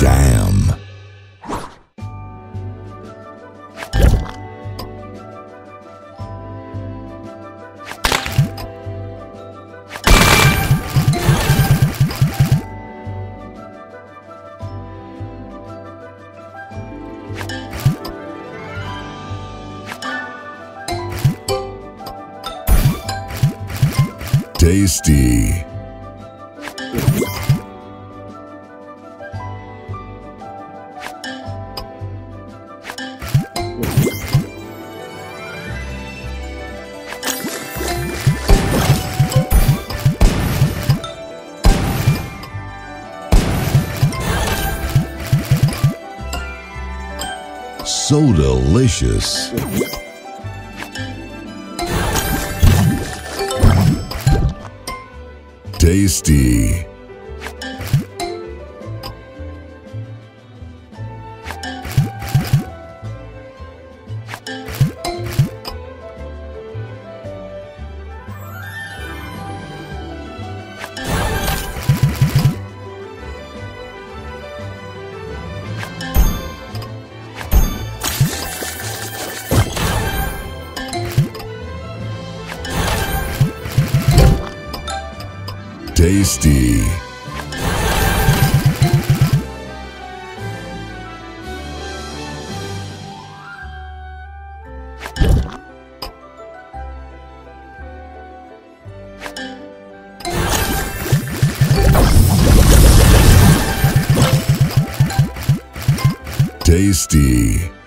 Jam. Tasty. So delicious. Tasty. Tasty. Tasty.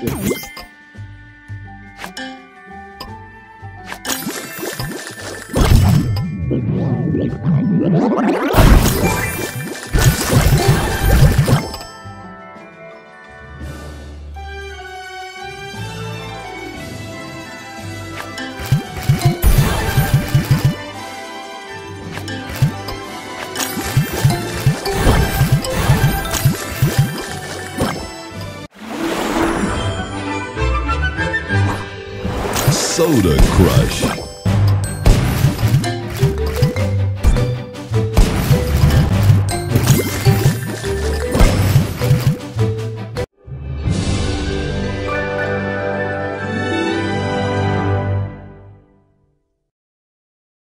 What? Soda Crush.